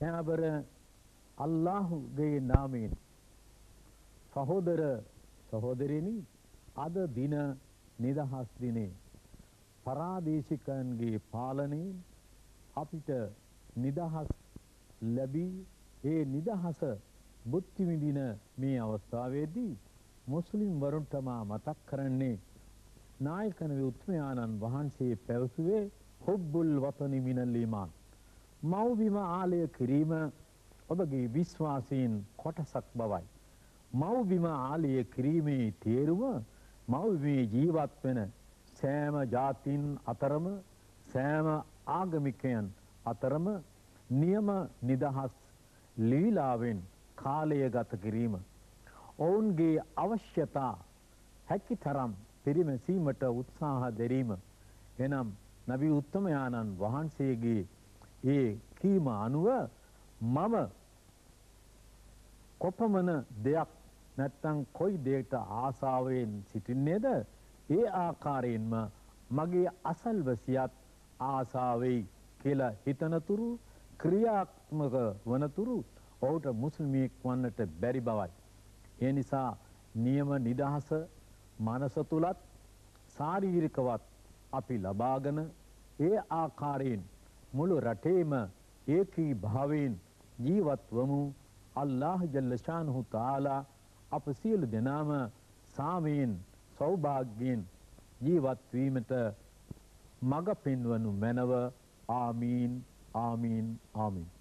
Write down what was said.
යාබර අල්ලාහුගේ නාමයෙන් සහෝදර සහෝදරයනි අද දින නිදහස් දිනේ පරාදේශිකයන්ගේ පාලනයෙන් අපිට නිදහස් ලැබී ඒ නිදහස බුද්ධි විඳින මේ අවස්ථාවේදී මුස්ලිම් වරුන්ට මා මතක් කරන්නේ නායකනවි උත්මයාණන් වහන්සේ පැවසුවේ හොබ්බුල් වතනි මිනල් ඊමාන්. මව්බිම ආලය කිරීම ඔබගේ විශ්වාසයෙන් කොටසක් බවයි මව්බිම ආලය කිරීමේ තේරුම මව්බිමේ ජීවත් වෙන සෑම ජාතීන් අතරම සෑම ආගමිකයන් අතරම නියම නිදහස් ලීලාවෙන් කාලය ගත කිරීම. ඔවුන්ගේ අවශ්‍යතා හැකි තරම් පිරිමැසීමට උත්සාහ දැරීම. එනම් නබි උත්තමයාණන් වහන්සේගේ ඒ කීම අනුව මම කොපමණ දෙයක් නැත්තං කොයි දෙයට ආසාාවයෙන් සිටින්නේද ඒ ආකාරයෙන්ම මගේ අසල්වසියත් ආසාවෙයි කියලා හිතනතුරු ක්‍රියාත්මක වනතුරු ඔහුට මුස්ලිමියෙක් වන්නට බැරි බවයි. ඒ නිසා නියම නිදහස මනස තුළත් සාරීරිකවත් අපි ලබාගෙන ඒ ආකාරයෙන් මුළු රටේම ඒකී භාවයෙන් ජීවත්වමු. අල්ලාහ ජල්ලශානහු තාලා අප සියලු දෙනාම සාමයෙන් සෞභාග්‍යයෙන් ජීවත්වීමට මඟ පෙන්වනු මැනව. ආමීන් ආමීන් ආමීන්.